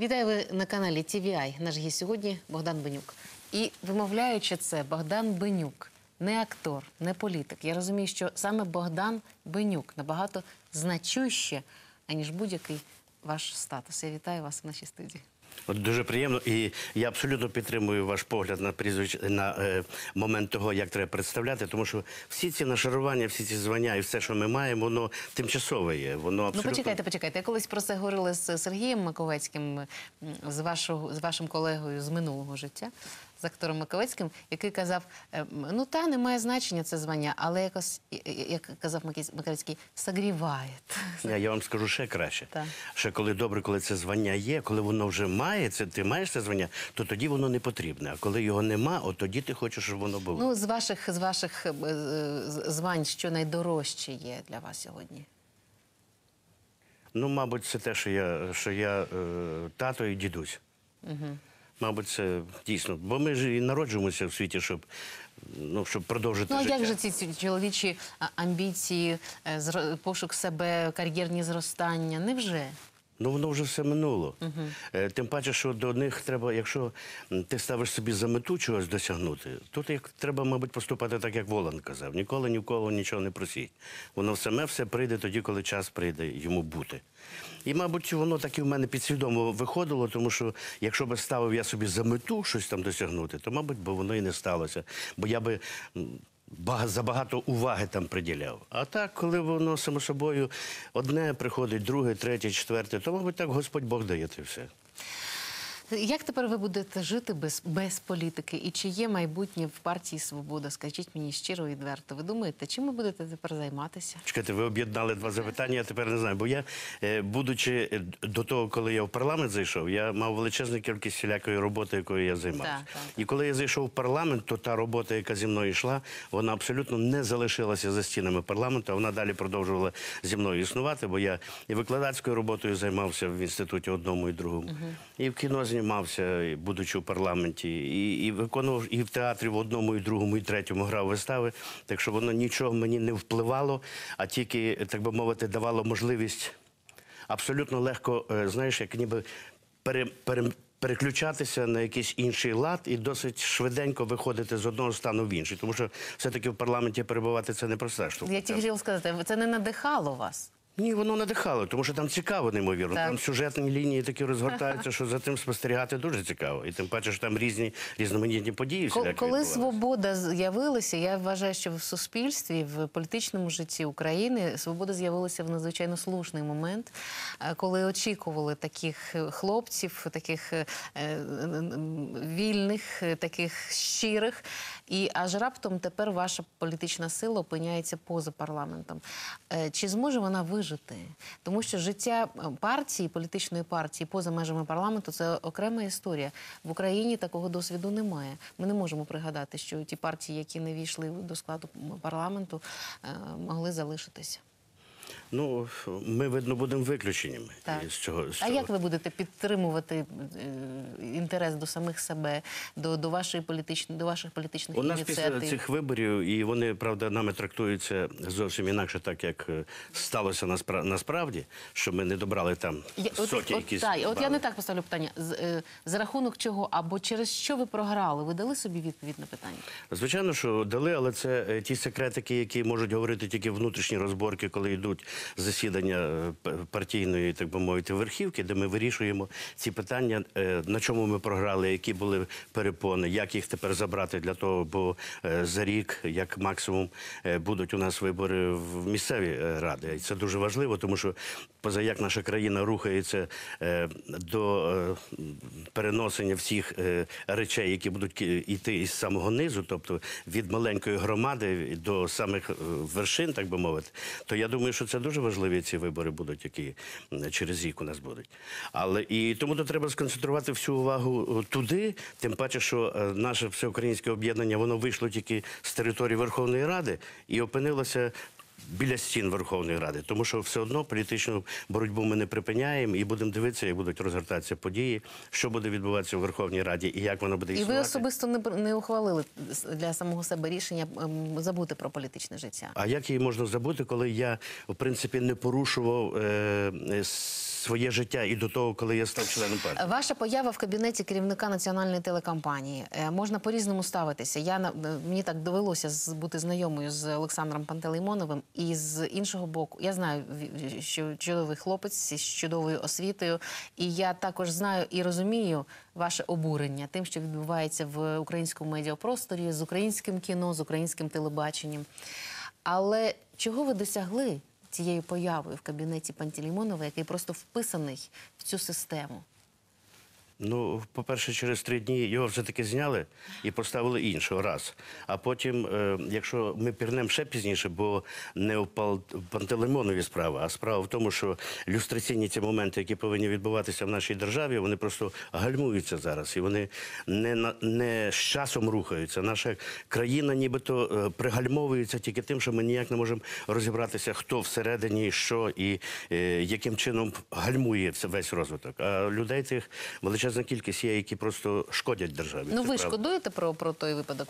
Вітаю ви на каналі TVI. Наш гість сьогодні Богдан Бенюк. І вимовляючи це, Богдан Бенюк не актор, не політик. Я розумію, що саме Богдан Бенюк набагато значуще, аніж будь-який ваш статус. Я вітаю вас в нашій студії. Дуже приємно, і я абсолютно підтримую ваш погляд на прізвищ на е, момент того, як треба представляти, тому що всі ці нашарування, всі ці звання і все, що ми маємо, воно тимчасове є. Воно Ну, почекайте, почекайте. Я колись про це говорила з Сергієм Маковецьким, з, вашого, з вашим колегою з минулого життя, з актором Маковецьким, який казав: е, ну та немає значення це звання, але якось, як казав Маковецький, согріває. Я, вам скажу ще краще. Так. Ще коли добре, коли це звання є, коли воно вже має, це ти маєш це звання, то тоді воно не потрібне. А коли його нема, от тоді ти хочеш, щоб воно було. Ну, з ваших, з ваших е, звань, що найдорожче є для вас сьогодні? Ну, мабуть, це те, що я, що я е, тато і дідусь. Угу. Мабуть, це дійсно. Бо ми ж і народжуємося в світі, щоб, ну, щоб продовжити Ну, життя. Ну, як же ці, чоловічі амбіції, е, пошук себе, кар'єрні зростання? Невже? Ну, воно вже все минуло. Е, Тим паче, що до них треба, якщо ти ставиш собі за мету чогось досягнути, то ти як- треба, мабуть, поступати так, як Волан казав. Ніколи ні нічого не просіть. Воно саме все прийде тоді, коли час прийде йому бути. І, мабуть, воно так і в мене підсвідомо виходило, тому що якщо би ставив я собі за мету щось там досягнути, то, мабуть, би воно і не сталося. Бо я би. Забагато уваги там приділяв. А так, коли воно само собою одне приходить, друге, третє, четверте, то, мабуть, так Господь Бог дає те все. Як тепер ви будете жити без, без політики? І чи є майбутнє в партії Свобода? Скажіть мені щиро і відверто. Ви думаєте, чим ви будете тепер займатися? Чекайте, ви об'єднали два запитання, я тепер не знаю. Бо я, е, будучи е, до того, коли я в парламент зайшов, я мав величезну кількість всілякої роботи, якою я займався. Так, так, І коли я зайшов в парламент, то та робота, яка зі мною йшла, вона абсолютно не залишилася за стінами парламенту. а Вона далі продовжувала зі мною існувати, бо я і викладацькою роботою займався в інституті одному і другому, і в кіно знімався, будучи в парламенті, і, і виконував і в театрі в одному, і другому, і третьому грав вистави. Так що воно нічого мені не впливало, а тільки, так би мовити, давало можливість абсолютно легко, е, знаєш, як ніби пере, пере, переключатися на якийсь інший лад і досить швиденько виходити з одного стану в інший. Тому що все-таки в парламенті перебувати це непроста штука. Я тільки хотіла сказати, це не надихало вас. Ні, воно надихало, тому що там цікаво, неймовірно. Так. Там сюжетні лінії такі розгортаються, що за тим спостерігати дуже цікаво. І тим паче, що там різні різноманітні події. Коли, коли свобода з'явилася, я вважаю, що в суспільстві, в політичному житті України свобода з'явилася в надзвичайно слушний момент, е, коли очікували таких е, хлопців, таких е, вільних, таких щирих. І аж раптом тепер ваша політична сила опиняється поза парламентом. Чи зможе вона вижити? Тому що життя е, партії, політичної партії поза межами парламенту це окрема історія. В Україні такого досвіду немає. Ми не можемо пригадати, що ті партії, які не війшли до складу парламенту, е, могли залишитися. Ну, ми, видно, будемо виключеннями Так. з цього. З А як ви будете підтримувати е, інтерес до самих себе, до, до вашої політичної, до ваших політичних У нас після цих виборів, і вони, правда, нами трактуються зовсім інакше, так як е, сталося наспра- насправді, що ми не добрали там Я, от, соті от, якісь. та, от я не так поставлю питання. З, е, за рахунок чого або через що ви програли? Ви дали собі відповідь на питання? Звичайно, що дали, але це е, ті секретики, які можуть говорити тільки внутрішні розборки, коли йдуть засідання е, партійної, так би мовити, верхівки, де ми вирішуємо ці питання, е, на чому ми програли, які були перепони, як їх тепер забрати для того, бо е, за рік, як максимум, будуть у нас вибори в місцеві ради. І це дуже важливо, тому що поза як наша країна рухається до переносення всіх речей, які будуть йти із самого низу, тобто від маленької громади до самих вершин, так би мовити, то я думаю, що це дуже важливі ці вибори будуть, які через рік у нас будуть. Але і тому то треба сконцентрувати всю увагу е, туди, тим паче, що е, наше всеукраїнське об'єднання воно вийшло тільки з території Верховної Ради і опинилося біля стін Верховної Ради, тому що все одно політичну боротьбу ми не припиняємо і будемо дивитися, як будуть розгортатися події, що буде відбуватися у Верховній Раді і як воно буде І ви особисто не, не ухвалили для самого себе рішення ем, забути про політичне життя. А як її можна забути, коли я в принципі не порушував е, е, своє життя і до того, коли я став членом партії? Ваша поява в кабінеті керівника національної телекомпанії Е, можна по-різному ставитися. Я е, мені так довелося бути знайомою з Олександром Пантелеймоновим, і з іншого боку, я знаю, що чудовий хлопець з чудовою освітою, і я також знаю і розумію ваше обурення тим, що відбувається в українському медіапросторі з українським кіно, з українським телебаченням. Але чого ви досягли цією появою в кабінеті Пантелеймонова, який просто вписаний в цю систему? Ну, по-перше, через три дні його все-таки зняли і поставили іншого раз. А потім, е, якщо ми пірнемо ще пізніше, бо не в Пантелеймонові справа, а справа в тому, що люстраційні ці моменти, які повинні відбуватися в нашій державі, вони просто гальмуються зараз. І вони не, не з часом рухаються. Наша країна нібито е, пригальмовується тільки тим, що ми ніяк не можемо розібратися, хто всередині, що і е, яким чином гальмує весь розвиток. А людей тих величезна кількість є, які просто шкодять державі. Ну, ви правда. шкодуєте про, про той випадок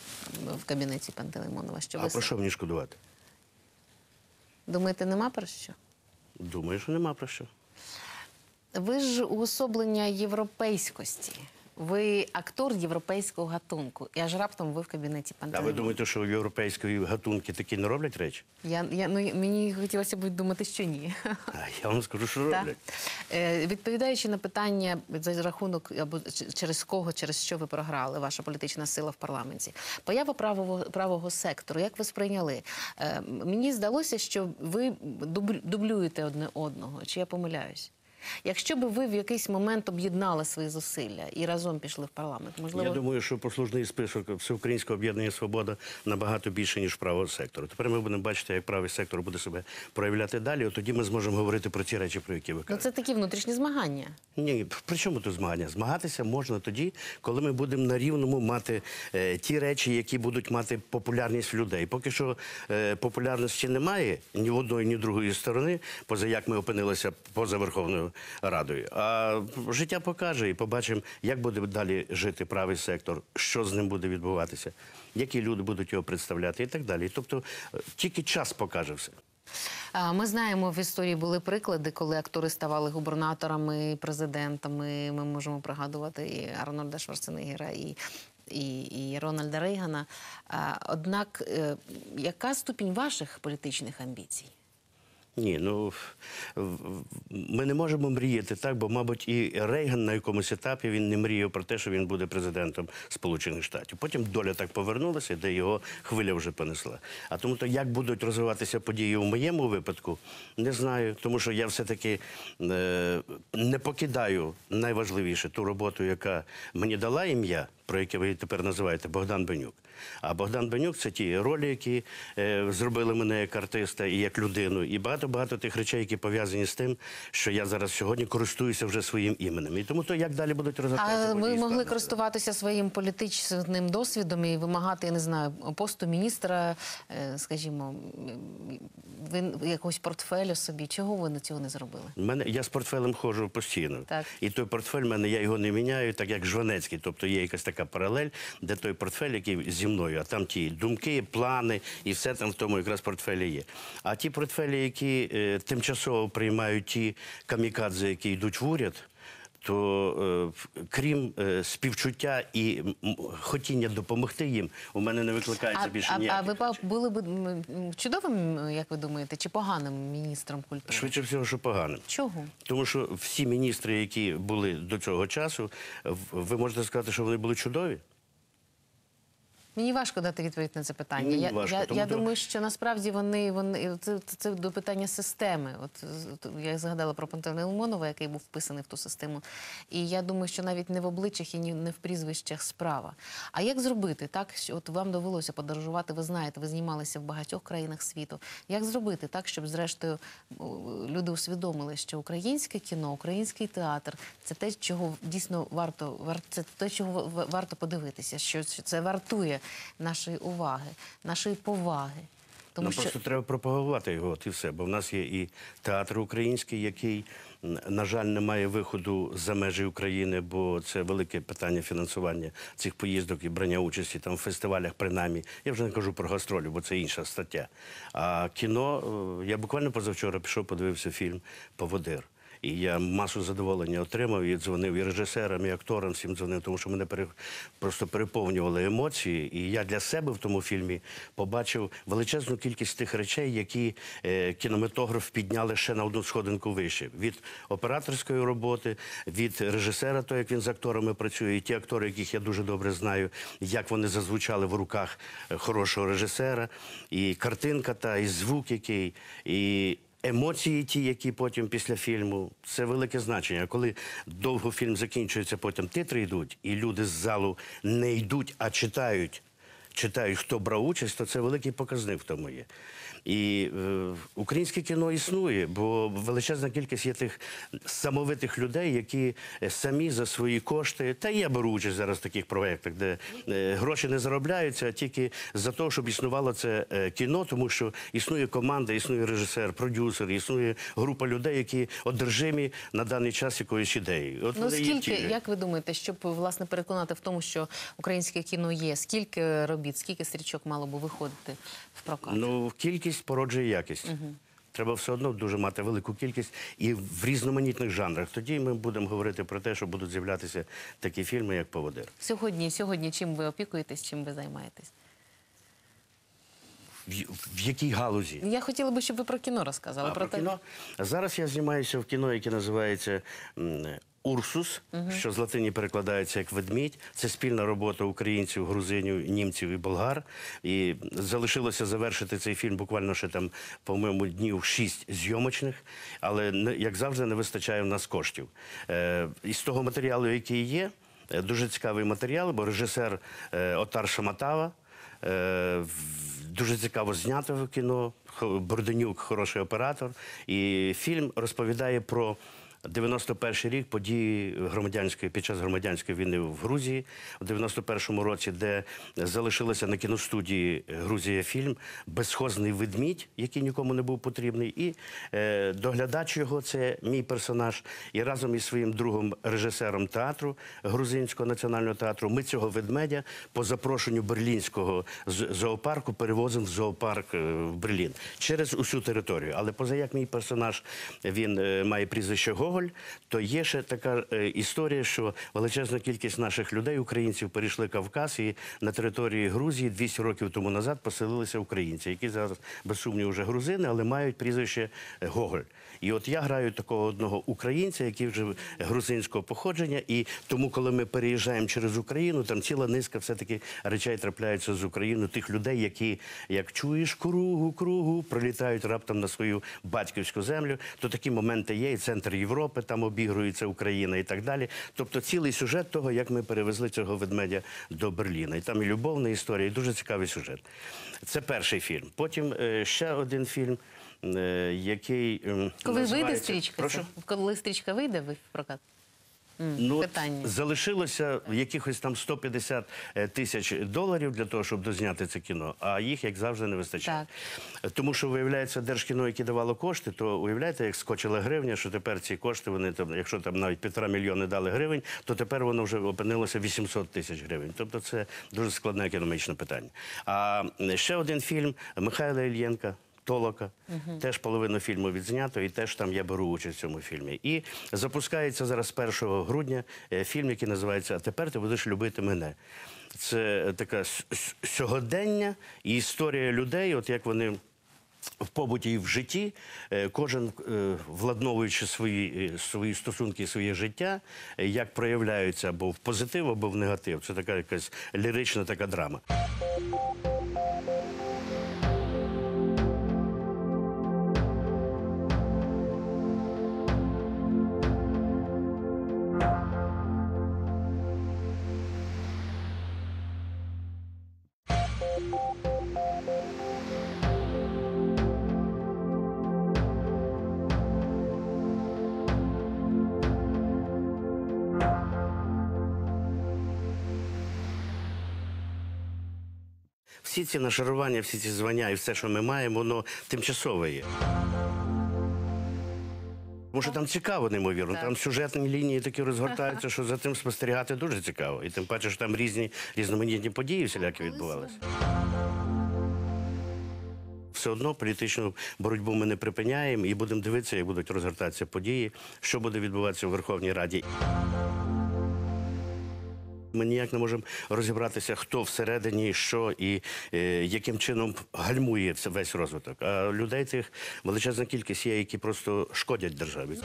в кабінеті Пантелеймонова? Що А ви про що мені шкодувати? думаєте, нема про що? Думаю, що нема про що. Ви ж уособлення європейськості. Ви актор європейського гатунку. І аж раптом ви в кабінеті А ви думаєте, що європейської гатунки такі не роблять речі? Я, я, ну, мені хотілося б думати, що ні. А я вам скажу, що Так. роблять. Е, Відповідаючи на питання за рахунок або ч- через кого, через що ви програли, ваша політична сила в парламенті, поява правого правого сектору, як ви сприйняли? Е, м- Мені здалося, що ви дубл- дублюєте одне одного. Чи я помиляюсь? Якщо б ви в якийсь момент об'єднали свої зусилля і разом пішли в парламент, можливо, Я думаю, що послужний список Всеукраїнського об'єднання Свобода набагато більше, ніж правого сектору. Тепер ми будемо бачити, як правий сектор буде себе проявляти далі. От тоді ми зможемо говорити про ті речі, про які ви ну це такі внутрішні змагання. Ні, при чому тут змагання? Змагатися можна тоді, коли ми будемо на рівному мати е, ті речі, які будуть мати популярність людей. Поки що е, популярності немає ні в одної, ні в другої сторони, поза як ми опинилися поза Верховною Радою. А життя покаже і побачимо, як буде далі жити правий сектор, що з ним буде відбуватися, які люди будуть його представляти і так далі. Тобто е, тільки час покаже все. Ми знаємо, в історії були приклади, коли актори ставали губернаторами, президентами. Ми можемо пригадувати і Арнольда Шварценеггера, і, і, і Рональда Рейгана. Однак, е, яка ступінь ваших політичних амбіцій? Ні, ну ми не можемо мріяти так, бо, мабуть, і Рейган на якомусь етапі він не мріяв про те, що він буде президентом Сполучених Штатів. Потім доля так повернулася, де його хвиля вже понесла. А тому то як будуть розвиватися події у моєму випадку, не знаю. Тому що я все-таки е, не покидаю найважливіше ту роботу, яка мені дала ім'я, про яке ви тепер називаєте Богдан Бенюк. А Богдан Бенюк це ті ролі, які е, зробили мене як артиста і як людину, і багато-багато тих речей, які пов'язані з тим, що я зараз сьогодні користуюся вже своїм іменем. І тому то як далі будуть розвиватися А ви могли користуватися своїм політичним досвідом і вимагати, я не знаю, посту міністра, е, скажімо, ви якогось портфелю собі. Чого ви на цього не зробили? Мене я з портфелем ходжу постійно. Так. І той портфель в мене я його не міняю, так як Жванецький. Тобто є якась така паралель, де той портфель, який зі мною, а там ті думки, плани і все там в тому якраз портфелі є. А ті портфелі, які е, тимчасово приймають ті камікадзе, які йдуть в уряд. То е, крім е, співчуття і хотіння допомогти їм, у мене не викликається більше а, а ви були б чудовим, як ви думаєте, чи поганим міністром культури? Швидше всього, що погано. Чого? Тому що всі міністри, які були до цього часу, ви можете сказати, що вони були чудові. Мені важко дати відповідь на це питання. Мені я важко, я, тому я думаю, що насправді вони, вони це, це, до питання системи. От я згадала про Пантелеймона Лимонова, який був вписаний в ту систему. І я думаю, що навіть не в обличчях і ні- не в прізвищах справа. А як зробити так, що от вам довелося подорожувати? Ви знаєте, ви знімалися в багатьох країнах світу. Як зробити так, щоб зрештою люди усвідомили, що українське кіно, український театр це те, чого дійсно варто вар- це те, чого ва- варто подивитися, що це вартує нашої уваги, нашої поваги. Тому ну, що просто треба пропагувати його, от і все. Бо в нас є і театр український, який, на жаль, не має виходу за межі України, бо це велике питання фінансування цих поїздок і брання участі там в фестивалях, принаймні. Я вже не кажу про гастролі, бо це інша стаття. А кіно, е, я буквально позавчора пішов, подивився фільм Поводир. І я масу задоволення отримав і дзвонив і режисерам, і акторам всім дзвонив, тому що мене пере, просто переповнювали емоції. І я для себе в тому фільмі побачив величезну кількість тих речей, які е, кінематограф підняли ще на одну сходинку вище. Від операторської роботи, від режисера, то як він з акторами працює, і ті актори, яких я дуже добре знаю, як вони зазвучали в руках е, хорошого режисера, і картинка та, і звук, який. і Емоції, ті, які потім після фільму, це велике значення. Коли довго фільм закінчується, потім титри йдуть, і люди з залу не йдуть, а читають, читають, хто брав участь, то це великий показник в тому є. І е, українське кіно існує, бо величезна кількість є тих самовитих людей, які е, самі за свої кошти, та я беру участь зараз в таких проєктах, де е, гроші не заробляються, а тільки за те, щоб існувало це е, кіно, тому що існує команда, існує режисер, продюсер, існує група людей, які одержимі на даний час якоюсь ідеєю. От ну скільки, як ви думаєте, щоб власне переконати в тому, що українське кіно є, скільки робіт, скільки стрічок мало би виходити в прокат? Ну, кількість породжує якість. Треба все одно дуже мати велику кількість і в різноманітних жанрах. Тоді ми будемо говорити про те, що будуть з'являтися такі фільми, як Поводир. Сьогодні, сьогодні чим ви опікуєтесь, чим ви займаєтесь? В, в якій галузі? Я хотіла би, щоб ви про кіно розказали. А, про те- кіно. Зараз я знімаюся в кіно, яке називається Урсус, що з латині перекладається як ведмідь. Це спільна робота українців, грузинів, німців і болгар. І залишилося завершити цей фільм буквально ще там, по-моєму, днів шість зйомочних, але як завжди не вистачає в нас коштів. Е, із того матеріалу, який є, е, дуже цікавий матеріал, бо режисер е, Отар Шаматава. Дуже цікаво знято в кіно. Борденюк хороший оператор. І фільм розповідає про 91 рік події громадянської під час громадянської війни в Грузії в 91-му році, де залишилося на кіностудії Грузія фільм Безхозний ведмідь, який нікому не був потрібний. І е, доглядач його це мій персонаж. І разом із своїм другом режисером театру Грузинського національного театру ми цього ведмедя по запрошенню берлінського зоопарку перевозимо в зоопарк е, в Берлін через усю територію. Але поза як мій персонаж він е, має прізвище Гоголь, то є ще така е, історія, що величезна кількість наших людей, українців, перейшли Кавказ і на території Грузії 200 років тому назад поселилися українці, які зараз без сумніву вже грузини, але мають прізвище Гоголь. І от я граю такого одного українця, який вже грузинського походження. І тому, коли ми переїжджаємо через Україну, там ціла низка все-таки речей трапляється з України, тих людей, які, як чуєш кругу, кругу, прилітають раптом на свою батьківську землю, то такі моменти є, і центр Європи там обігрується Україна і так далі. Тобто цілий сюжет того, як ми перевезли цього ведмедя до Берліна. І там і любовна історія, і дуже цікавий сюжет. Це перший фільм. Потім е, ще один фільм. Е, Який ем, Коли вийде стрічка? Прошу? Коли стрічка вийде ви в прокат? Ну, Питання. залишилося якихось там 150 е, тисяч доларів для того, щоб дозняти це кіно, а їх, як завжди, не вистачає. Тому що, виявляється, держкіно, яке давало кошти, то уявляєте, як скочила гривня, що тепер ці кошти, вони там, якщо там навіть півтора мільйони дали гривень, то тепер воно вже опинилося 800 тисяч гривень. Тобто це дуже складне економічне питання. А ще один фільм Михайла Ільєнка. Толока. Теж половину фільму відзнято, і теж там я беру участь в цьому фільмі. І запускається зараз 1 грудня е, фільм, який називається А тепер ти будеш любити мене. Це с- сьогодення і історія людей, от як вони. В побуті і в житті е, кожен, е, владновуючи свої, свої стосунки, і своє життя, як проявляються або в позитив, або в негатив. Це така якась лірична така драма. Ці нашарування, всі ці звання і все, що ми маємо, воно тимчасове є. Тому що там цікаво, неймовірно. Так. Там сюжетні лінії такі розгортаються, що за тим спостерігати дуже цікаво. І тим паче, що там різні різноманітні події всілякі відбувалися. Все одно політичну боротьбу ми не припиняємо і будемо дивитися, як будуть розгортатися події, що буде відбуватися у Верховній Раді. Ми ніяк не можемо розібратися, хто всередині, що і е, яким чином гальмує весь розвиток. А людей тих величезна кількість є, які просто шкодять державі.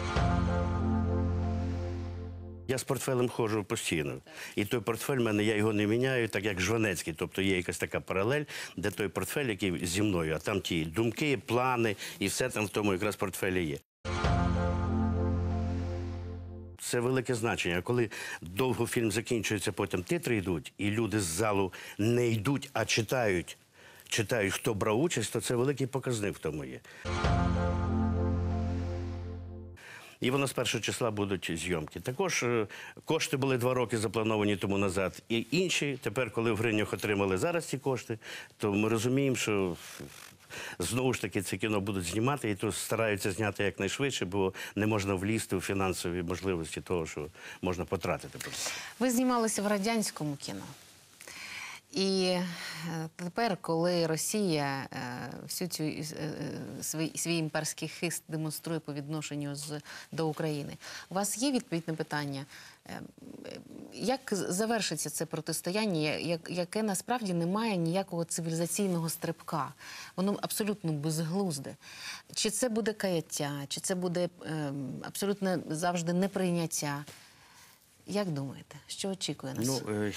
Я з портфелем ходжу постійно. І той портфель в мене, я його не міняю, так як Жванецький. Тобто є якась така паралель, де той портфель, який зі мною, а там ті думки, плани і все там в тому якраз портфелі є. Це велике значення. Коли довго фільм закінчується, потім титри йдуть, і люди з залу не йдуть, а читають, читають, хто брав участь, то це великий показник в тому є. І воно з першого числа будуть зйомки. Також е, кошти були два роки заплановані тому назад. І інші, тепер, коли в гривнях отримали зараз ці кошти, то ми розуміємо, що знову ж таки це кіно будуть знімати, і то стараються зняти якнайшвидше, бо не можна влізти у фінансові можливості того, що можна потратити. Ви знімалися в радянському кіно. І е, тепер, коли Росія е, всю цю е, свій, свій імперський хист демонструє по відношенню з, до України, у вас є відповідь на питання, як завершиться це протистояння, яке насправді не має ніякого цивілізаційного стрибка? Воно абсолютно безглузде. Чи це буде каяття, чи це буде е, абсолютно завжди неприйняття? Як думаєте, що очікує нас? Ну, е,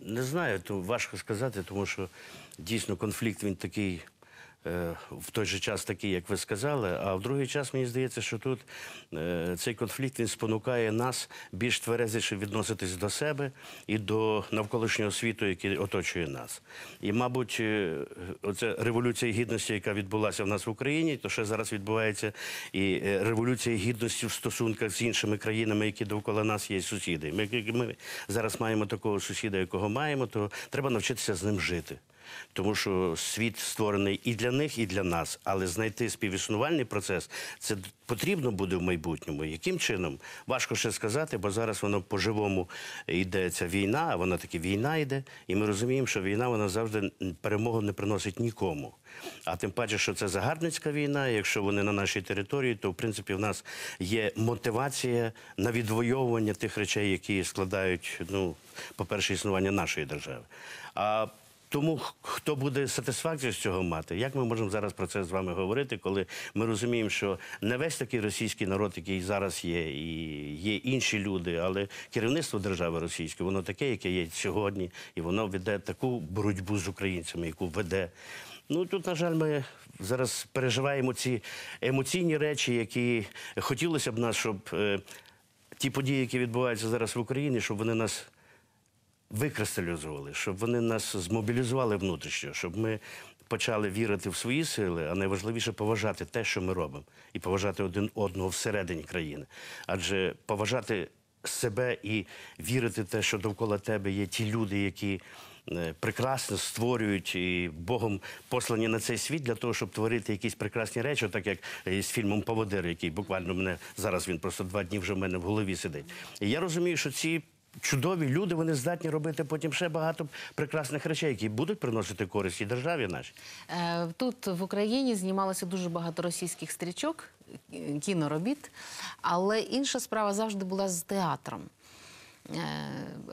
не знаю, то важко сказати, тому що дійсно конфлікт він такий. Е, В той же час такий, як ви сказали, а в другий час мені здається, що тут е, цей конфлікт він спонукає нас більш тверезіше відноситись до себе і до навколишнього світу, який оточує нас. І, мабуть, е, оця революція гідності, яка відбулася в нас в Україні, то ще зараз відбувається і революція гідності в стосунках з іншими країнами, які довкола нас є сусіди. Ми, ми зараз маємо такого сусіда, якого маємо, то треба навчитися з ним жити. Тому що світ створений і для них, і для нас. Але знайти співіснувальний процес це потрібно буде в майбутньому. Яким чином? Важко ще сказати, бо зараз воно по-живому йде ця війна, а вона таки війна йде. І ми розуміємо, що війна вона завжди перемогу не приносить нікому. А тим паче, що це загарбницька війна. Якщо вони на нашій території, то в принципі в нас є мотивація на відвоювання тих речей, які складають, ну, по-перше, існування нашої держави. А тому хто буде сатисфакцію з цього мати? Як ми можемо зараз про це з вами говорити, коли ми розуміємо, що не весь такий російський народ, який зараз є, і є інші люди, але керівництво держави російської, воно таке, яке є сьогодні, і воно веде таку боротьбу з українцями, яку веде. Ну тут, на жаль, ми зараз переживаємо ці емоційні речі, які хотілося б нас, щоб е, ті події, які відбуваються зараз в Україні, щоб вони нас викристалізували, щоб вони нас змобілізували внутрішньо, щоб ми почали вірити в свої сили, а найважливіше поважати те, що ми робимо, і поважати один одного всередині країни. Адже поважати себе і вірити в те, що довкола тебе є ті люди, які. е, Прекрасно створюють і Богом послані на цей світ для того, щоб творити якісь прекрасні речі, так як з фільмом Поводир, який буквально мене зараз він просто два дні вже в мене в голові сидить. І я розумію, що ці чудові люди вони здатні робити потім ще багато прекрасних речей, які будуть приносити користь і державі нашій. Е, Тут в Україні знімалося дуже багато російських стрічок, е, кіноробіт, але інша справа завжди була з театром. Е,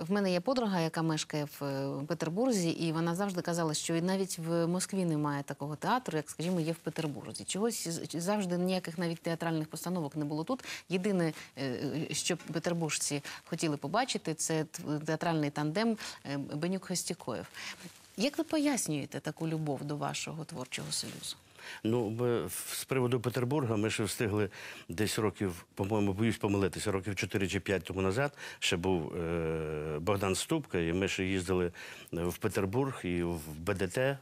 В мене є подруга, яка мешкає в е, Петербурзі, і вона завжди казала, що навіть в Москві немає такого театру, як, скажімо, є в Петербурзі. Чогось завжди ніяких навіть театральних постановок не було тут. Єдине, е, що петербуржці хотіли побачити, це театральний тандем Бенюк Хостікоєв. Як ви пояснюєте таку любов до вашого творчого союзу? Ну, ми з приводу Петербурга ми ще встигли десь років, по-моєму, боюсь помилитися, років 4 чи 5 тому назад ще був е, Богдан Ступка, і ми ще їздили в Петербург і в БДТ, е,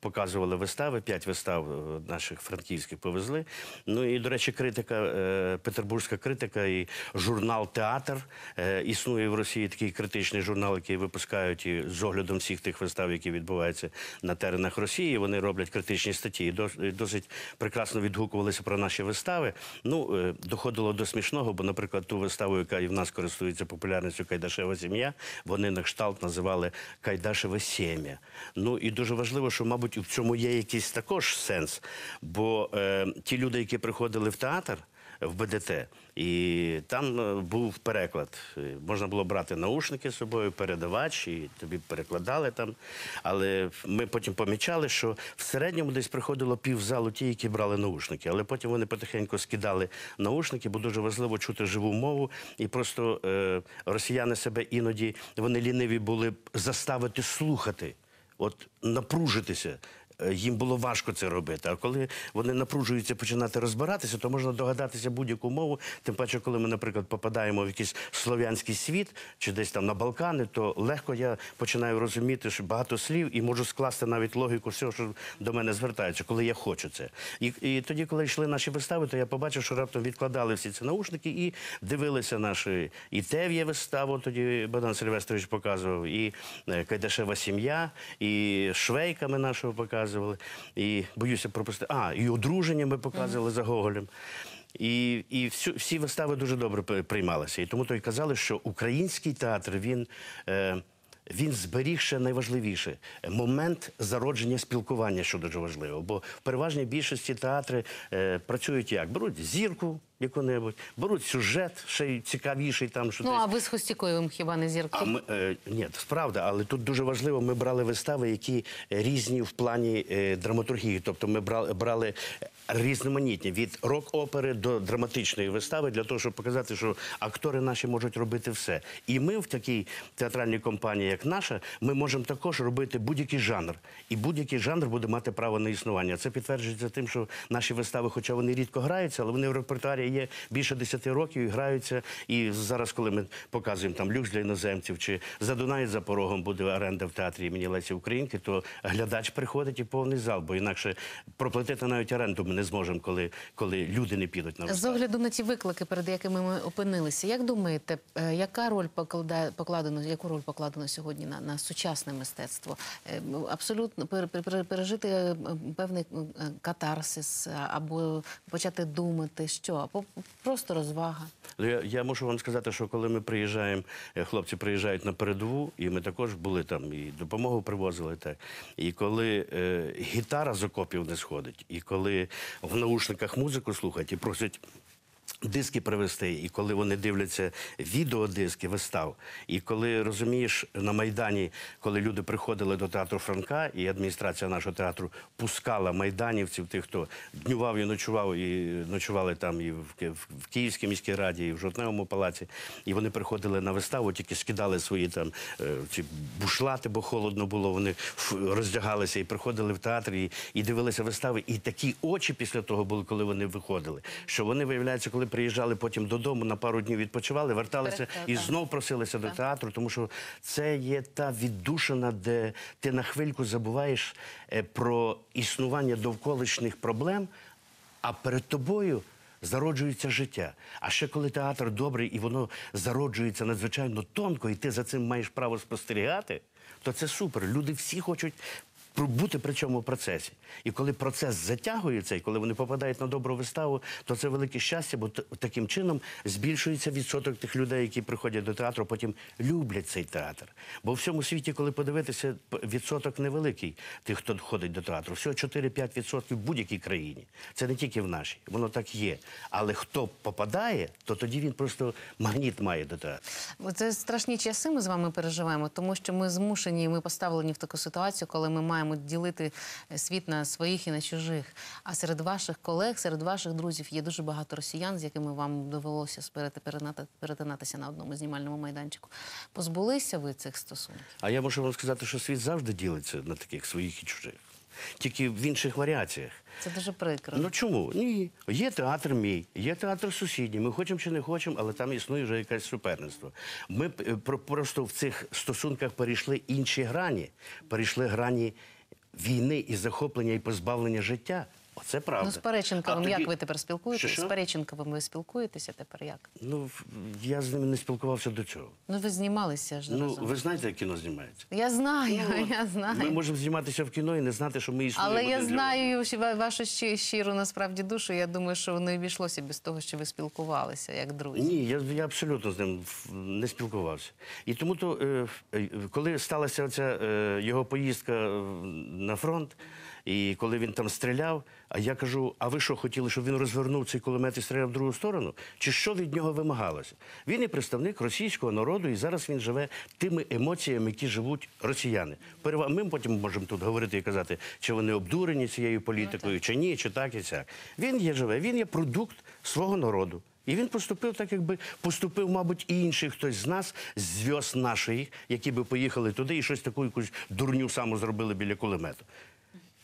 показували вистави, п'ять вистав е, наших франківських повезли. Ну і, до речі, критика, е, петербурзька критика і журнал Театр е, існує в Росії такий критичний журнал, який випускають і з оглядом всіх тих вистав, які відбуваються на теренах Росії. Вони роблять критичні статті. І досить прекрасно відгукувалися про наші вистави. Ну, е, доходило до смішного, бо, наприклад, ту виставу, яка і в нас користується популярністю Кайдашева сім'я, вони на кшталт називали Кайдашеве сім'я. Ну і дуже важливо, що, мабуть, в цьому є якийсь також сенс. Бо е, ті люди, які приходили в театр. В БДТ, і там е, був переклад. Е, Можна було брати наушники з собою, передавач, і тобі перекладали там. Але ми потім помічали, що в середньому десь приходило півзалу ті, які брали наушники. Але потім вони потихеньку скидали наушники, бо дуже важливо чути живу мову. І просто е, росіяни себе іноді вони ліниві були заставити слухати, от напружитися. Їм було важко це робити. А коли вони напружуються починати розбиратися, то можна догадатися будь-яку мову. Тим паче, коли ми, наприклад, попадаємо в якийсь слов'янський світ чи десь там на Балкани, то легко я починаю розуміти, що багато слів і можу скласти навіть логіку всього, що до мене звертається, коли я хочу це. І, і тоді, коли йшли наші вистави, то я побачив, що раптом відкладали всі ці наушники і дивилися наші і Тев'є виставу. Тоді Богдан Сильвестрович показував, і е, Кайдашева сім'я, і Швейка ми нашого показували. І боюся пропустити. А, і одруження ми показували за Гоголем. І, і всю, всі вистави дуже добре приймалися. І тому то й казали, що український театр він. Е, він зберіг ще найважливіше момент зародження спілкування, що дуже важливо. Бо в переважній більшості театри е, працюють як? Беруть зірку яку-небудь, беруть сюжет, ще й цікавіший там, що Ну десь. а ви з Хостікоєвим хіба не зірки? А ми, е, ні, це правда, але тут дуже важливо, ми брали вистави, які різні в плані е, драматургії. Тобто ми брали, брали різноманітні від рок-опери до драматичної вистави для того, щоб показати, що актори наші можуть робити все. І ми в такій театральній компанії, як наша, ми можемо також робити будь-який жанр. І будь-який жанр буде мати право на існування. Це підтверджується тим, що наші вистави, хоча вони рідко граються, але вони в репертуарі є більше 10 років і граються. І зараз, коли ми показуємо там люкс для іноземців, чи за Дунаєць за порогом буде оренда в театрі імені Лесі Українки, то глядач приходить і повний зал, бо інакше проплатити навіть оренду ми не зможемо, коли, коли люди не підуть на З огляду на ті виклики, перед якими ми опинилися, як думаєте, е, яка роль покладає покладено, яку роль покладено сьогодні на, на сучасне мистецтво? Е, Абсолютно пер- пер- пер- пережити е, певний катарсис або почати думати, що просто розвага. Ну, Я, я мушу вам сказати, що коли ми приїжджаємо, е, хлопці приїжджають на передову, і ми також були там і допомогу привозили. Так. І коли е, гітара з окопів не сходить, і коли в наушниках музику слухають і просять. Диски привезти, і коли вони дивляться відеодиски вистав, і коли розумієш на майдані, коли люди приходили до театру Франка, і адміністрація нашого театру пускала майданівців, тих, хто днював і ночував, і ночували там і в, Ки- в Київській міській раді, і в Жовтневому палаці. І вони приходили на виставу, тільки скидали свої там е, ці бушлати, бо холодно було. Вони роздягалися і приходили в театр і, і дивилися вистави. І такі очі після того були, коли вони виходили. Що вони виявляється, коли приїжджали потім додому, на пару днів відпочивали, верталися і знов просилися до театру, тому що це є та віддушина, де ти на хвильку забуваєш е, про існування довколишніх проблем, а перед тобою. Зароджується життя. А ще коли театр добрий і воно зароджується надзвичайно тонко, і ти за цим маєш право спостерігати, то це супер. Люди всі хочуть бути при цьому процесі. І коли процес затягується, і коли вони попадають на добру виставу, то це велике щастя, бо таким чином збільшується відсоток тих людей, які приходять до театру, потім люблять цей театр. Бо в всьому світі, коли подивитися, відсоток невеликий тих, хто ходить до театру. Всього 4-5 відсотків в будь-якій країні. Це не тільки в нашій, воно так є. Але хто попадає, то тоді він просто магніт має до театру. Це страшні часи ми з вами переживаємо, тому що ми змушені, ми поставлені в таку ситуацію, коли ми маємо ділити е, світ на своїх і на чужих. А серед ваших колег, серед ваших друзів є дуже багато росіян, з якими вам довелося перетинатися на одному знімальному майданчику. Позбулися ви цих стосунків? А я можу вам сказати, що світ завжди ділиться на таких своїх і чужих. тільки в інших варіаціях. Це дуже прикро. Ну чому? Ні. Є театр мій, є театр сусідній. Ми хочемо чи не хочемо, але там існує вже якесь суперництво. Ми е, про- просто в цих стосунках перейшли інші грані, перейшли грані війни і захоплення і позбавлення життя. Оце правда. Ну, з Переченковим А як тоді- ви тепер спілкуєтеся? Що-що? З Переченковим ви спілкуєтеся тепер як? Ну, я з ними не спілкувався до цього. Ну ви знімалися ж Ну, разом. ви знаєте, як кіно знімається? Я знаю, Ну, я знаю. Ми можемо зніматися в кіно і не знати, що ми існуємо. Але я знаю вашу щиру насправді душу. Я думаю, що не обійшлося без того, що ви спілкувалися як друзі. Ні, я, я абсолютно з ним не спілкувався. І тому то, е, е, коли сталася ця е, його поїздка на фронт, і коли він там стріляв, а я кажу: а ви що хотіли, щоб він розвернув цей кулемет і стріляв в другу сторону? Чи що від нього вимагалося? Він є представник російського народу, і зараз він живе тими емоціями, які живуть росіяни. Ми потім можемо тут говорити і казати, чи вони обдурені цією політикою, чи ні, чи так і сяк. Він є живе, він є продукт свого народу. І він поступив так, якби поступив, мабуть, і інший хтось з нас, з зв'язд наших, які би поїхали туди і щось таку якусь дурню саму зробили біля кулемету.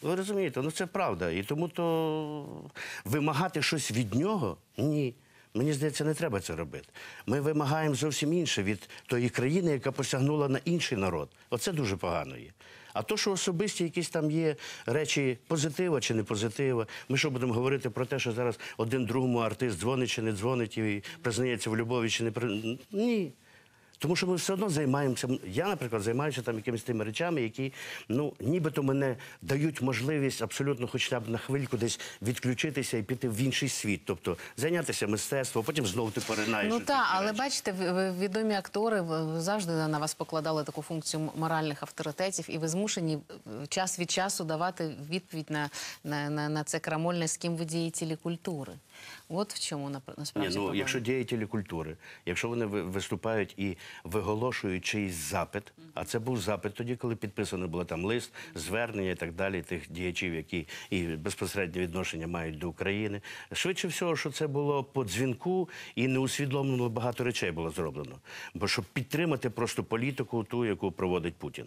Ви розумієте, ну це правда. І тому то вимагати щось від нього ні. Мені здається, не треба це робити. Ми вимагаємо зовсім інше від тої країни, яка посягнула на інший народ. Оце дуже погано є. А то, що особисті якісь там є речі позитива чи не позитива, ми що будемо говорити про те, що зараз один другому артист дзвонить чи не дзвонить і признається в любові чи не при... Ні. Тому що ми все одно займаємося. Я, наприклад, займаюся там якимись тими речами, які ну нібито мене дають можливість абсолютно, хоча б на хвильку десь відключитися і піти в інший світ, тобто зайнятися мистецтвом, потім знову ти поринаєш. Ну так, але речі. бачите, відомі актори завжди на вас покладали таку функцію моральних авторитетів, і ви змушені е, час від часу давати відповідь на, на, на, на це крамольне, з ким ви діятелі культури. От в чому напра- Ні, насправді ну проблема. якщо діятелі культури, якщо вони виступають і виголошують чийсь запит, а це був запит тоді, коли підписано було там лист, звернення і так далі, тих діячів, які і безпосереднє відношення мають до України. Швидше всього, що це було по дзвінку і неусвідомлено багато речей було зроблено. Бо щоб підтримати просто політику, ту, яку проводить Путін.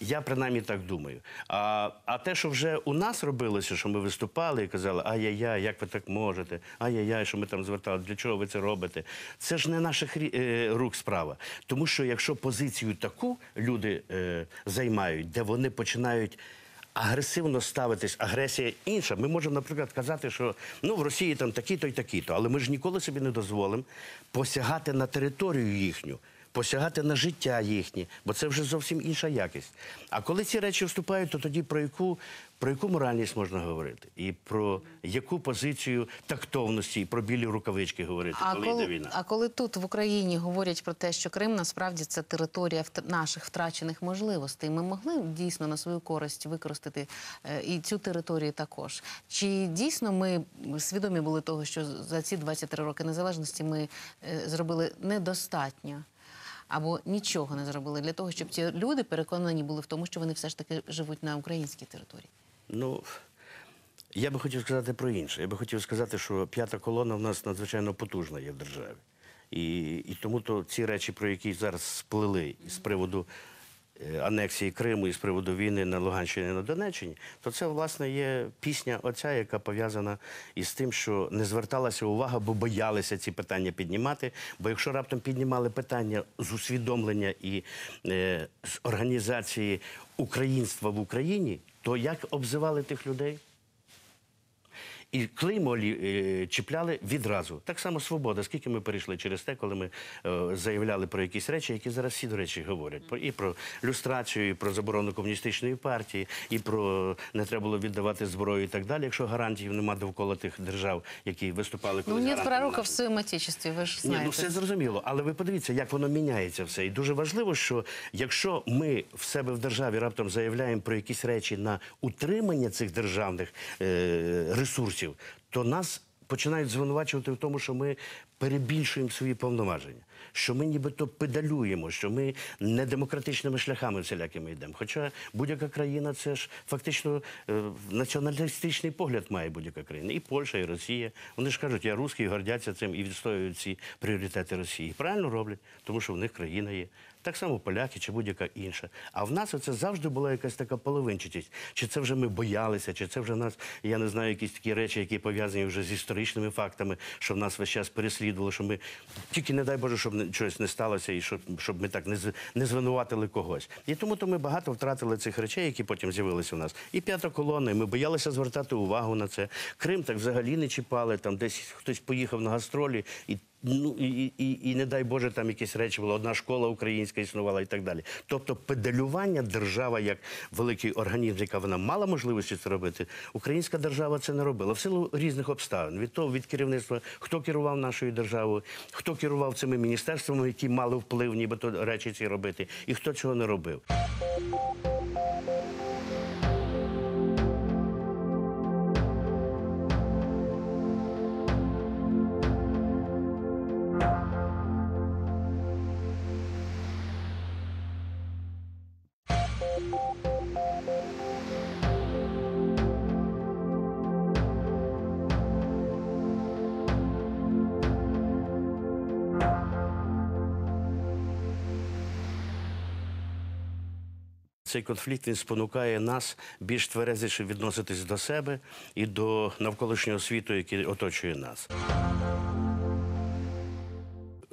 Я принаймні так думаю. А, а те, що вже у нас робилося, що ми виступали і казали, ай-яй-яй, як ви так можете, ай-яй-яй, що ми там звертали, для чого ви це робите? Це ж не наших е, рук справа. Тому що якщо позицію таку люди е, займають, де вони починають. Агресивно ставитись, агресія інша. Ми можемо, наприклад, казати, що ну в Росії там такі-то і такі-то, але ми ж ніколи собі не дозволимо посягати на територію їхню посягати на життя їхнє, бо це вже зовсім інша якість. А коли ці речі вступають, то тоді про яку, про яку моральність можна говорити? І про яку позицію тактовності, і про білі рукавички говорити, А коли йде війна? а коли тут в Україні говорять про те, що Крим насправді це територія наших втрачених можливостей, ми могли дійсно на свою користь використати е, і цю територію також. Чи дійсно ми свідомі були того, що за ці 23 роки незалежності ми е, зробили недостатньо? Або нічого не зробили для того, щоб ці люди переконані були в тому, що вони все ж таки живуть на українській території. Ну, я би хотів сказати про інше. Я би хотів сказати, що п'ята колона в нас надзвичайно потужна є в державі. І, і тому то ці речі, про які зараз сплили з приводу анексії Криму і з приводу війни на Луганщині на Донеччині, то це, власне, є пісня оця, яка пов'язана із тим, що не зверталася увага, бо боялися ці питання піднімати. Бо якщо раптом піднімали питання з усвідомлення і е, з організації українства в Україні, то як обзивали тих людей? І клеймо е, чіпляли відразу. Так само свобода. Скільки ми перейшли через те, коли ми е, заявляли про якісь речі, які зараз всі, до речі, говорять. І про люстрацію, і про заборону комуністичної партії, і про не треба було віддавати зброю і так далі, якщо гарантій нема довкола тих держав, які виступали Ну, колись нет гарантами пророка в своєму отечестві, ви ж Ні, ну все зрозуміло, але ви подивіться, як воно міняється все. І дуже важливо, що якщо ми в себе в державі раптом заявляємо про якісь речі на утримання цих державних е, ресурсів, то нас починають звинувачувати в тому, що ми перебільшуємо свої повноваження, що ми нібито педалюємо, що ми не демократичними шляхами всілякими йдемо. Хоча будь-яка країна це ж фактично е, націоналістичний погляд має будь-яка країна. І Польща, і Росія. Вони ж кажуть, я русський, гордяться цим і відстоюють ці пріоритети Росії. Правильно роблять, тому що в них країна є. Так само поляки чи будь-яка інша. А в нас це завжди була якась така половинчатість. Чи це вже ми боялися, чи це вже нас, я не знаю, якісь такі речі, які пов'язані вже з історичними фактами, що в нас весь час переслідувало, що ми тільки не дай Боже, щоб щось не сталося, і щоб, щоб ми так не, не звинуватили когось. І тому то ми багато втратили цих речей, які потім з'явилися в нас. І п'ята колона, і ми боялися звертати увагу на це. Крим так взагалі не чіпали, там десь хтось поїхав на гастролі і. Ну і, і, і, не дай Боже, там якісь речі було. Одна школа українська існувала і так далі. Тобто, педалювання держава як великий організм, яка вона мала можливості це робити. Українська держава це не робила в силу різних обставин. Від того від керівництва, хто керував нашою державою, хто керував цими міністерствами, які мали вплив, нібито речі ці робити, і хто цього не робив. Цей конфлікт він спонукає нас більш тверезіше відноситись до себе і до навколишнього світу, який оточує нас.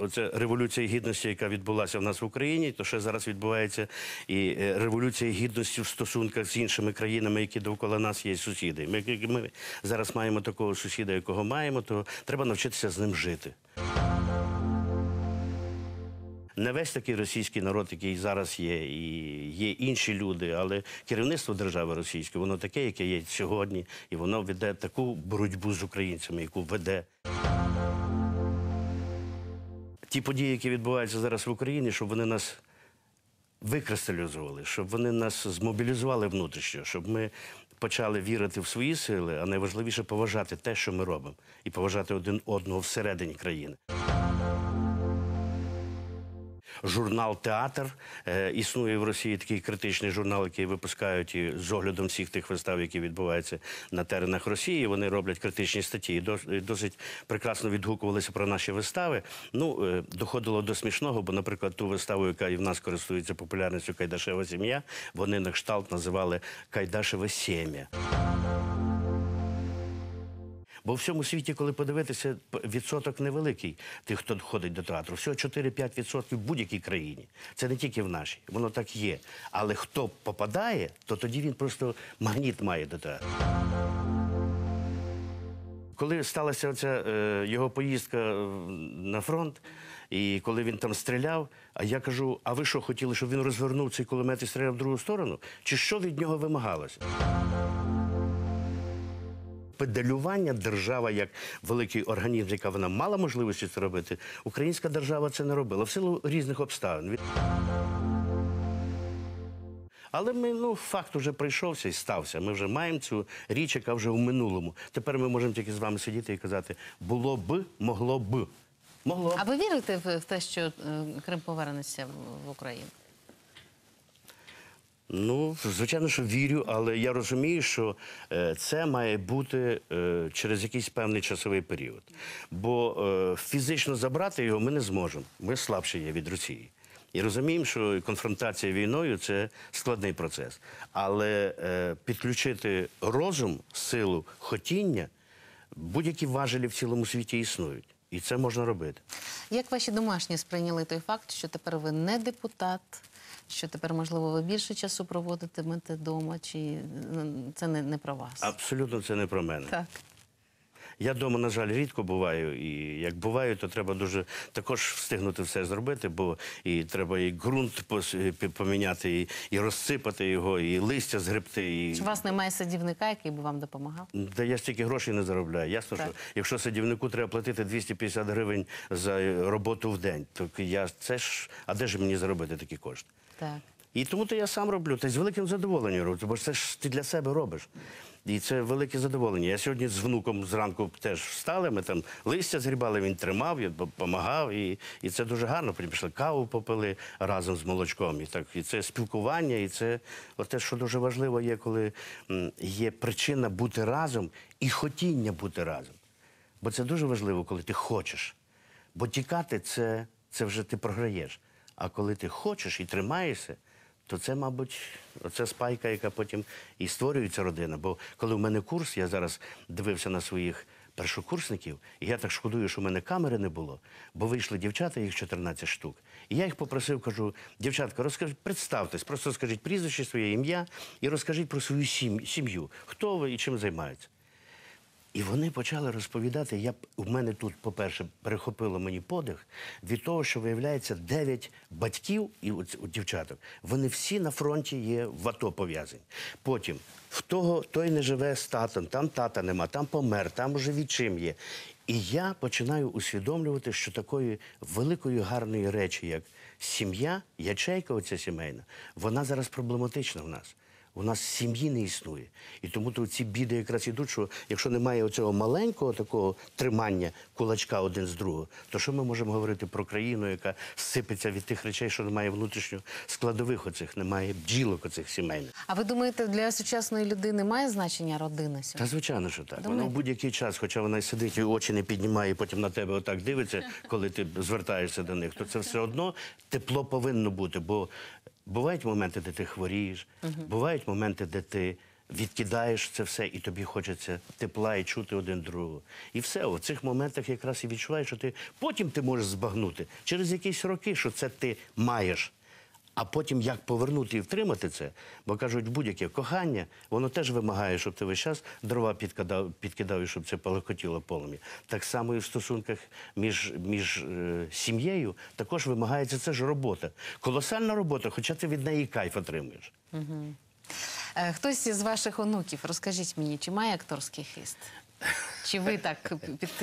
Оце революція гідності, яка відбулася в нас в Україні, то ще зараз відбувається і е, революція гідності в стосунках з іншими країнами, які довкола нас є сусіди. Ми, ми зараз маємо такого сусіда, якого маємо, то треба навчитися з ним жити. Не весь такий російський народ, який зараз є, і є інші люди, але керівництво держави російської, воно таке, яке є сьогодні, і воно веде таку боротьбу з українцями, яку веде. Ті події, які відбуваються зараз в Україні, щоб вони нас викристалізували, щоб вони нас змобілізували внутрішньо, щоб ми почали вірити в свої сили, а найважливіше поважати те, що ми робимо, і поважати один одного всередині країни. Журнал Театр е, існує в Росії такий критичний журнал, який випускають і з оглядом всіх тих вистав, які відбуваються на теренах Росії. Вони роблять критичні статті. І досить прекрасно відгукувалися про наші вистави. Ну е, доходило до смішного, бо, наприклад, ту виставу, яка і в нас користується популярністю Кайдашева сім'я, вони на кшталт називали Кайдашеве сім'я. Бо в всьому світі, коли подивитися, відсоток невеликий тих, хто ходить до театру. Всього 4-5 відсотків в будь-якій країні. Це не тільки в нашій, воно так є. Але хто попадає, то тоді він просто магніт має до театру. Коли сталася оця е, його поїздка е, на фронт, і коли він там стріляв, а я кажу: а ви що хотіли, щоб він розвернув цей кулемет і стріляв в другу сторону? Чи що від нього вимагалося? Педалювання держава як великий організм, яка вона мала можливості це робити, українська держава це не робила в силу різних обставин. Але ми, ну, факт вже прийшовся і стався. Ми вже маємо цю річ, яка вже в минулому. Тепер ми можемо тільки з вами сидіти і казати, було б, могло б. Могло. А ви вірите в те, що е, Крим повернеться в Україну? Ну, звичайно, що вірю, але я розумію, що е, це має бути е, через якийсь певний часовий період. Бо е, фізично забрати його ми не зможемо. Ми слабші є від Росії. І розуміємо, що конфронтація війною це складний процес. Але підключити розум, силу, хотіння, будь-які важелі в цілому світі існують. І це можна робити. Як ваші домашні сприйняли той факт, що тепер ви не депутат, що тепер, можливо, ви більше часу проводитимете вдома, чи е, це не, не про вас? Абсолютно це не про мене. Так. Я вдома, на жаль, рідко буваю, і як буваю, то треба дуже також встигнути все зробити, бо і треба і ґрунт пос- поміняти, і, і розсипати його, і листя згребти. І... Чи у вас немає садівника, який би вам допомагав? Та я стільки грошей не заробляю. Ясно, Так. що якщо садівнику треба платити 250 гривень за роботу в день, то я це ж, а де ж мені заробити такі кошти? Так. І тому то я сам роблю, та з великим задоволенням роблю, бо це ж ти для себе робиш. І це велике задоволення. Я сьогодні з внуком зранку теж встали, ми там листя зрібали, він тримав, я допомагав. І, і це дуже гарно. Пішли каву попили разом з молочком. І, так, і це спілкування, і це те, що дуже важливо є, коли є причина бути разом і хотіння бути разом. Бо це дуже важливо, коли ти хочеш. Бо тікати це, це вже ти програєш. А коли ти хочеш і тримаєшся, то це, мабуть, оце спайка, яка потім і створюється родина. Бо коли в мене курс, я зараз дивився на своїх першокурсників, і я так шкодую, що в мене камери не було, бо вийшли дівчата, їх 14 штук. І я їх попросив, кажу, дівчатка, розкажіть, представтесь, просто скажіть прізвище, своє ім'я і розкажіть про свою сім'ю. Хто ви і чим займаєтеся. І вони почали розповідати. Я у мене тут, по-перше, перехопило мені подих від того, що виявляється дев'ять батьків і у, у дівчаток. Вони всі на фронті є в АТО пов'язані. Потім в того той не живе з татом, там тата нема, там помер, там уже відчим є. І я починаю усвідомлювати, що такої великої гарної речі, як сім'я, ячейка, оця сімейна, вона зараз проблематична в нас. У нас сім'ї не існує. І тому то ці біди якраз ідуть, що якщо немає оцього маленького такого тримання кулачка один з другого, то що ми можемо говорити про країну, яка сипеться від тих речей, що немає внутрішньо складових оцих, немає бджілок оцих сімейних. А ви думаєте, для сучасної людини має значення родина Та звичайно, що так. Вона в будь-який час, хоча вона сидить і очі не піднімає, і потім на тебе отак дивиться, коли ти звертаєшся до них, то це все одно тепло повинно бути. Бо бувають моменти, де ти хворієш, бувають моменти, де ти. Відкидаєш це все, і тобі хочеться тепла і чути один другого. І все, у цих моментах якраз і відчуваєш, що ти потім ти можеш збагнути через якісь роки, що це ти маєш. А потім як повернути і втримати це, бо кажуть, будь-яке кохання, воно теж вимагає, щоб ти весь час дрова підкидав, підкидав і щоб це палекотіло полум'я. Так само і в стосунках між, між е, сім'єю також вимагається це ж робота. Колосальна робота, хоча ти від неї кайф отримуєш. Е, Хтось із ваших онуків, розкажіть мені, чи має акторський хист? Чи ви так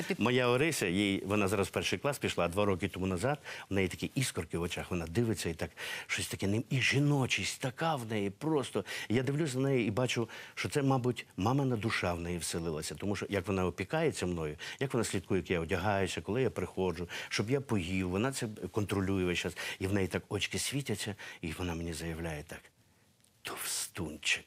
під. Моя Орися, їй вона зараз перший клас пішла, а два роки тому назад. В неї такі іскорки в очах. Вона дивиться і так щось таке ним. І жіночість така в неї. Просто я дивлюся на неї і бачу, що це, мабуть, мамина душа в неї вселилася. Тому що як вона опікається мною, як вона слідкує, як я одягаюся, коли я приходжу, щоб я поїв. Вона це контролює весь час. І в неї так очки світяться, і вона мені заявляє так. Товстунчик.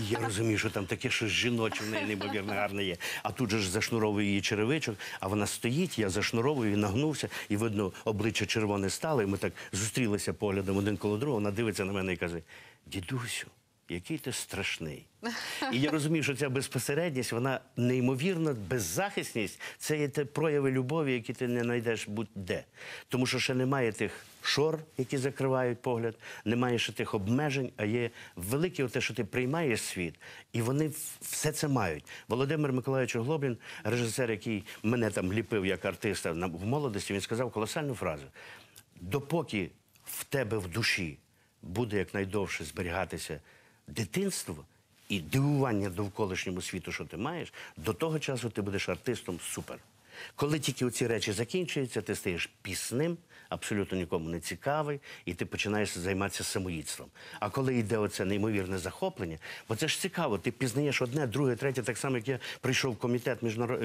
І я розумію, що там таке щось жіноче в неї неймовірно гарне є. А тут же ж зашнуровую її черевичок, а вона стоїть, я зашнуровую, нагнувся, і видно, обличчя червоне стало, і ми так зустрілися поглядом один коло другого. Вона дивиться на мене і каже: Дідусю, який ти страшний. І я розумію, що ця безпосередність, вона неймовірна, беззахисність це є те прояви любові, які ти не знайдеш будь-де. Тому що ще немає тих шор, які закривають погляд, немає ще тих обмежень, а є велике те, що ти приймаєш світ, і вони все це мають. Володимир Миколаївич Глобін, режисер, який мене там ліпив як артиста в молодості, він сказав колосальну фразу: допоки в тебе в душі буде якнайдовше зберігатися дитинство і дивування довколишньому світу, що ти маєш, до того часу ти будеш артистом супер. Коли тільки оці речі закінчуються, ти стаєш пісним, абсолютно нікому не цікавий, і ти починаєш займатися самоїдством. А коли йде оце неймовірне захоплення, бо це ж цікаво, ти пізнаєш одне, друге, третє, так само, як я прийшов в комітет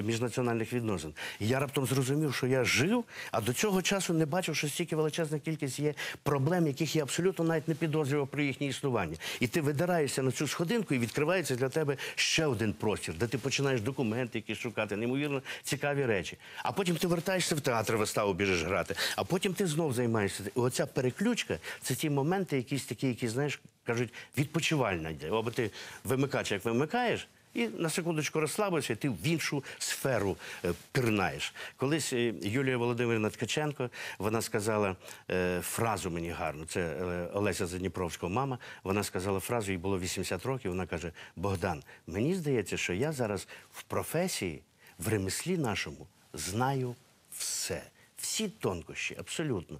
міжнаціональних відносин. І я раптом зрозумів, що я жив, а до цього часу не бачив, що стільки величезна кількість є проблем, яких я абсолютно навіть не підозрював про їхнє існування. І ти видираєшся на цю сходинку, і відкривається для тебе ще один простір, де ти починаєш документи якісь шукати, неймовірно цікаві речі. А потім ти вертаєшся в театр, виставу біжиш грати, а потім ти знов займаєшся. Оця переключка це ті моменти, якісь такі, які, знаєш, кажуть, відпочивальна. Або ти вимикач, як вимикаєш. І на секундочку розслабився, і ти в іншу сферу е, пірнаєш. Колись е, Юлія Володимирівна Ткаченко вона сказала е, фразу мені гарну. Це е, Олеся Задніпровського мама. Вона сказала фразу, їй було 80 років. Вона каже: Богдан, мені здається, що я зараз в професії, в ремеслі нашому знаю все, всі тонкощі, абсолютно.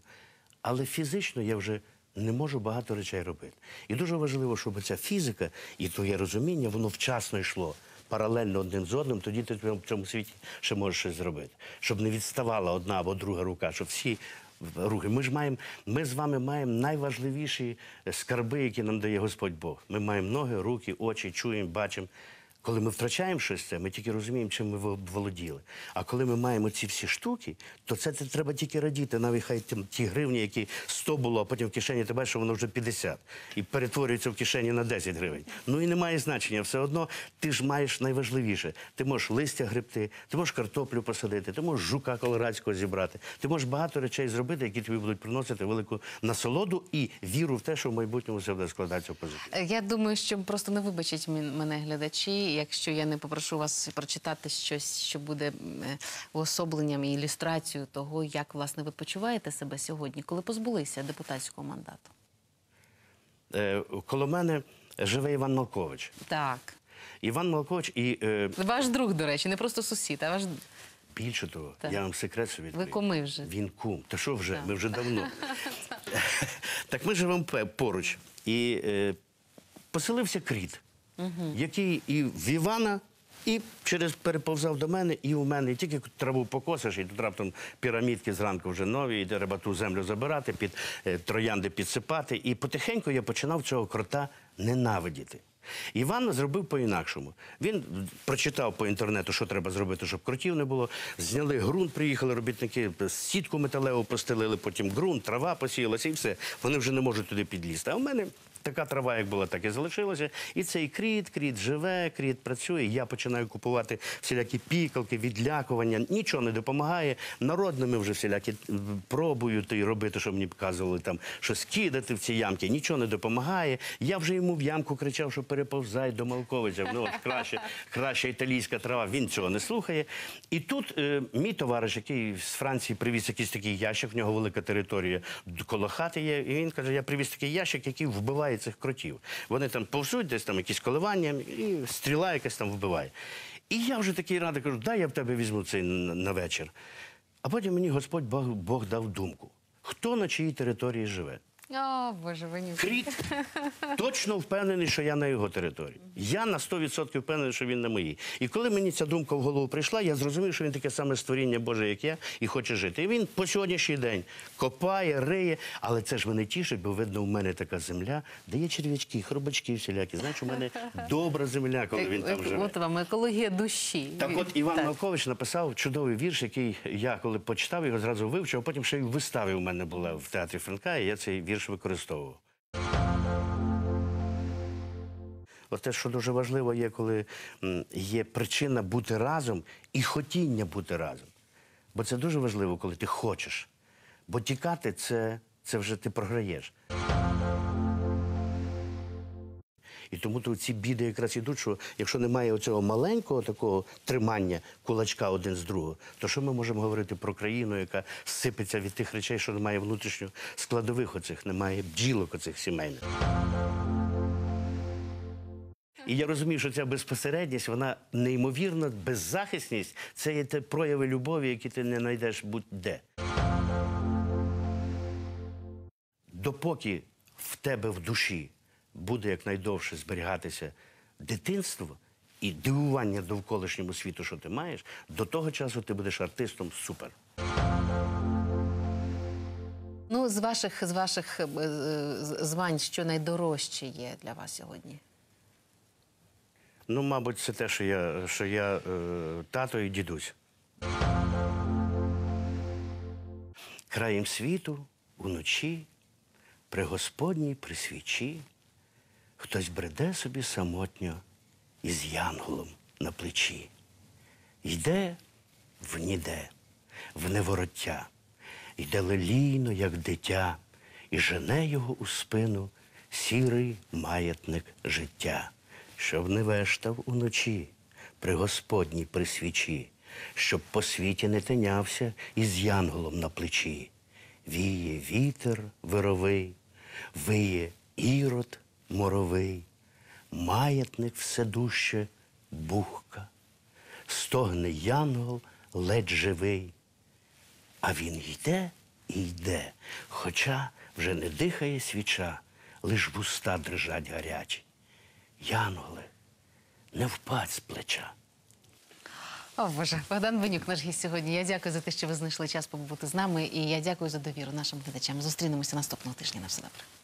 Але фізично я вже не можу багато речей робити. І дуже важливо, щоб ця фізика і твоє розуміння, воно вчасно йшло. Паралельно один з одним, тоді ти в цьому світі ще можеш щось зробити. Щоб не відставала одна або друга рука, щоб всі руки. Ми ж маємо, ми з вами маємо найважливіші скарби, які нам дає Господь Бог. Ми маємо ноги, руки, очі, чуємо, бачимо. Коли ми втрачаємо щось це, ми тільки розуміємо, чим ми вол- володіли. А коли ми маємо ці всі штуки, то це, це треба тільки радіти. Навіть хай ті, гривні, які 100 було, а потім в кишені бачиш, що воно вже 50. І перетворюється в кишені на 10 гривень. Ну і немає значення. Все одно ти ж маєш найважливіше. Ти можеш листя гребти, ти можеш картоплю посадити, ти можеш жука колорадського зібрати. Ти можеш багато речей зробити, які тобі будуть приносити велику насолоду і віру в те, що в майбутньому все буде складатися в позитив. Е, Я думаю, що просто не вибачать мене глядачі, якщо я не попрошу вас прочитати щось, що буде е, уособленням і ілюстрацією того, як власне ви почуваєте себе сьогодні, коли позбулися депутатського мандату. Е, коло мене живе Іван Малкович. Так. Іван Малкович і е, Ваш друг, до речі, не просто сусід, а ваш більше того, Так. я вам секрет собі. Ви куми вже. Він кум. Та що вже? Ми вже давно. так ми живемо поруч. І е, поселився кріт, який і в Івана. І через переповзав до мене, і у мене. І тільки траву покосиш, і тут раптом пірамідки зранку вже нові, і треба ту землю забирати, під е, троянди підсипати. І потихеньку я починав цього крота ненавидіти. Іван зробив по-інакшому. Він прочитав по інтернету, що треба зробити, щоб кротів не було. Зняли ґрунт, приїхали робітники, сітку металеву постелили, потім ґрунт, трава посіялася і все. Вони вже не можуть туди підлізти. А в мене така трава, як була, так і залишилася. І цей кріт, кріт живе, кріт працює. Я починаю купувати всілякі пікалки, відлякування. Нічого не допомагає. Народними вже всілякі пробують і робити, що мені показували там щось кидати в ці ямки. Нічого не допомагає. Я вже йому в ямку кричав, що переповзай до Малковича. Ну, от краще, краща італійська трава. Він цього не слухає. І тут е, мій товариш, який з Франції привіз якийсь такий ящик, в нього велика територія коло хати є. І він каже: я привіз такий ящик, який вбиває цих кротів. Вони там повзуть, десь там якісь коливання, і стріла якась там вбиває. І я вже такий радий кажу, дай я в тебе візьму цей на вечір. А потім мені Господь Бог, Бог дав думку. Хто на чиїй території живе? О, Боже, ви ні. Кріт точно впевнений, що я на його території. Я на 100% впевнений, що він на моїй. І коли мені ця думка в голову прийшла, я зрозумів, що він таке саме створіння Боже, як я, і хоче жити. І він по сьогоднішній день копає, риє, але це ж мене тішить, бо видно, у мене така земля, де є черв'ячки, хробачки всілякі. Знаєш, у мене добра земля, коли він там живе. От вам екологія душі. Так от Іван Малкович написав чудовий вірш, який я коли почитав, його зразу вивчив, а потім ще й виставі у мене була в театрі Франка, і я цей вірш використовував. От що дуже важливо є, коли є причина бути разом і хотіння бути разом. Бо це дуже важливо, коли ти хочеш. Бо тікати це, це вже ти програєш. І тому то ці біди якраз ідуть, що якщо немає оцього маленького такого тримання кулачка один з другого, то що ми можемо говорити про країну, яка сипеться від тих речей, що немає внутрішньо складових оцих, немає бджілок оцих сімейних. І я розумію, що ця безпосередність, вона неймовірна, беззахисність це є те прояви любові, які ти не знайдеш будь-де. Допоки в тебе в душі буде якнайдовше зберігатися дитинство і дивування довколишньому світу, що ти маєш, до того часу ти будеш артистом супер. Ну, з ваших, з ваших е, е, звань, що найдорожче є для вас сьогодні? Ну, мабуть, це те, що я, що я е, тато і дідусь. Краєм світу уночі, при Господній при свічі, хтось бреде собі самотньо із янголом на плечі. Йде в ніде, в невороття, йде лелійно, як дитя, і жене його у спину сірий маятник життя, щоб не вештав уночі при Господній при свічі, щоб по світі не тинявся із янголом на плечі. Віє вітер вировий, виє ірод моровий, маятник все дужче бухка, стогне янгол ледь живий. А він йде і йде, хоча вже не дихає свіча, лиш вуста дрижать гарячі. Янголе, не впадь з плеча. О, Боже, Богдан Бенюк, наш гість сьогодні. Я дякую за те, що ви знайшли час побути з нами, і я дякую за довіру нашим глядачам. Зустрінемося наступного тижня. На все добре.